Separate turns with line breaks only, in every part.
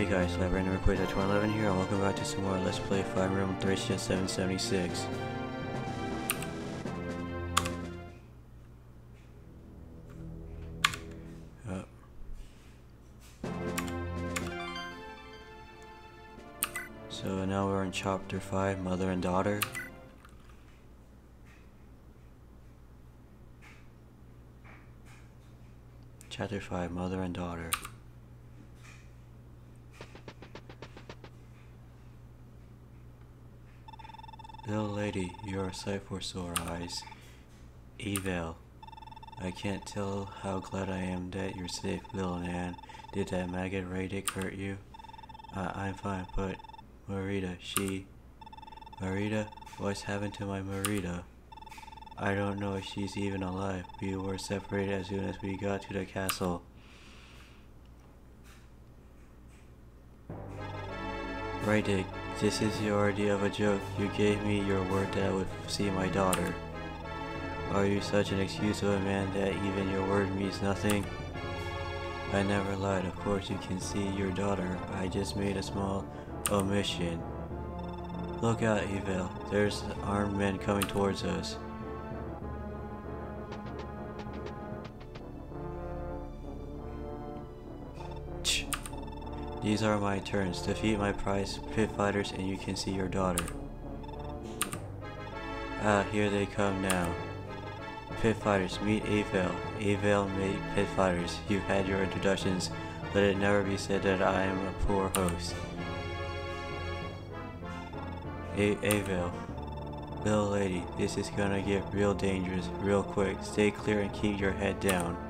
Hey guys, LeRandomRayquaza2011 here, and welcome back to some more Let's Play Fire Emblem Thracia 776. Up. So now we're in chapter 5, Mother and Daughter. Chapter 5, Mother and Daughter. Little lady, you're a sight for sore eyes. Eyvel. I can't tell how glad I am that you're safe, little Nan. Did that maggot Raydrick hurt you? Uh, I'm fine, but Mareeta, she... Mareeta? What's happened to my Mareeta? I don't know if she's even alive. We were separated as soon as we got to the castle. Raydrick, this is your idea of a joke. You gave me your word that I would see my daughter. Are you such an excuse of a man that even your word means nothing? I never lied. Of course you can see your daughter. I just made a small omission. Look out, Eyvel. There's armed men coming towards us. These are my turns. Defeat my prize pit fighters and you can see your daughter. Ah, here they come now. Pit fighters, meet Eyvel. Eyvel meet pit fighters. You've had your introductions. Let it never be said that I am a poor host. A Eyvel. Little lady, this is gonna get real dangerous real quick. Stay clear and keep your head down.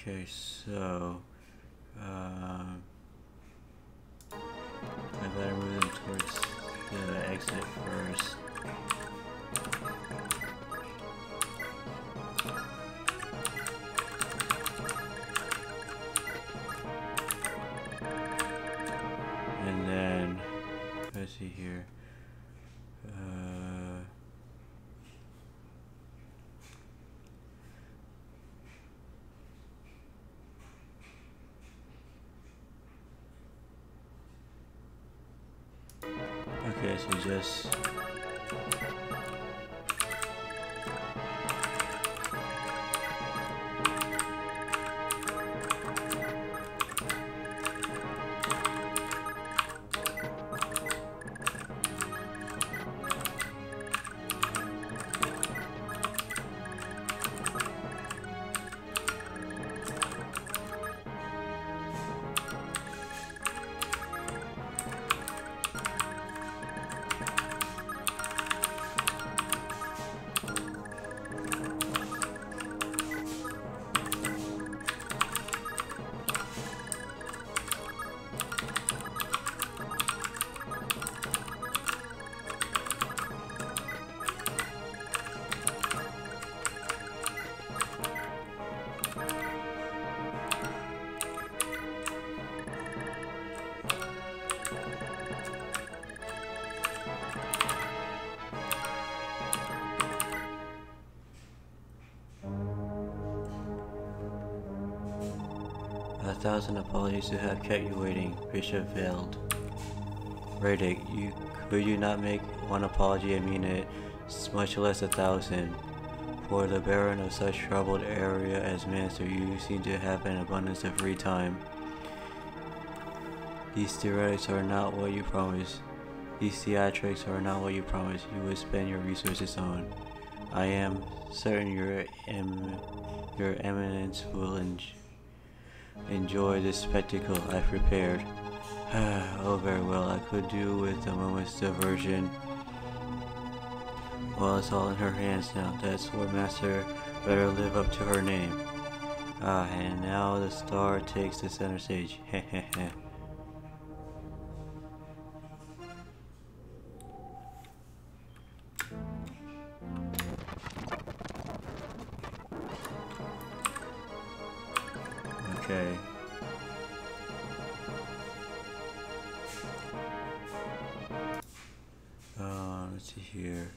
Okay, so um, Okay, so just thousand apologies to have kept you waiting, Bishop Veld. Raydrick, you could you not make one apology and mean it, much less a thousand? For the Baron of such troubled area as Manster, you seem to have an abundance of free time. These theoretics are not what you promised. These theatrics are not what you promised you would spend your resources on. I am certain your em your eminence will enjoy enjoy this spectacle I've prepared. oh, very well, I could do with a moment's diversion. Well, it's all in her hands now. That sword master better live up to her name. Ah, and now the star takes the center stage. Hehehe. Okay. Uh, let's see here.